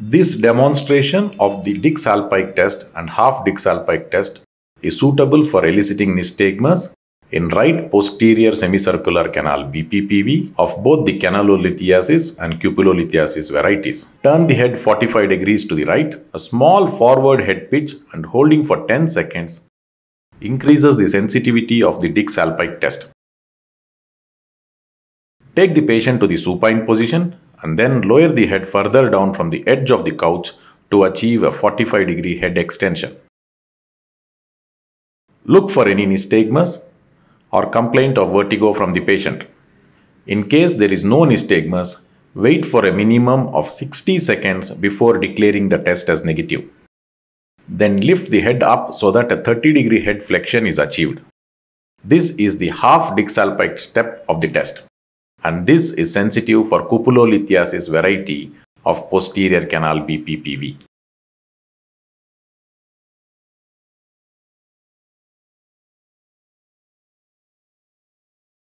This demonstration of the Dix-Hallpike test and half Dix-Hallpike test is suitable for eliciting nystagmus in right posterior semicircular canal BPPV of both the canalolithiasis and cupulolithiasis varieties. Turn the head 45 degrees to the right. A small forward head pitch and holding for 10 seconds increases the sensitivity of the Dix-Hallpike test. Take the patient to the supine position and then lower the head further down from the edge of the couch to achieve a 45 degree head extension. Look for any nystagmus or complaint of vertigo from the patient. In case there is no nystagmus, wait for a minimum of 60 seconds before declaring the test as negative. Then lift the head up so that a 30 degree head flexion is achieved. This is the half Dix-Hallpike step of the test and this is sensitive for cupulolithiasis variety of posterior canal BPPV.